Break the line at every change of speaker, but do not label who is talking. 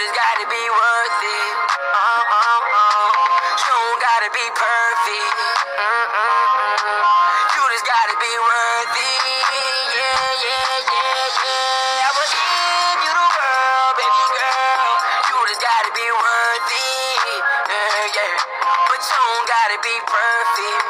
it's gotta be worth it. Uh, uh, uh. You don't gotta be perfect. Mm -mm -mm. You just gotta be worth it. Yeah, yeah, yeah, yeah. I will give you the world, baby girl. You just gotta be worth it. Yeah, yeah. But you don't gotta be perfect.